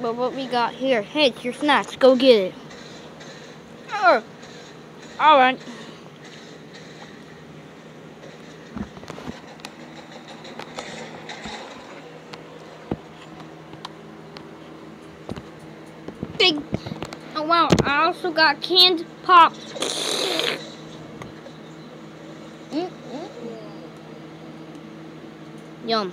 but what we got here? Hey, your snacks. Go get it. Oh, all right. Big. Oh wow! I also got canned pop. Mm -mm. Yum.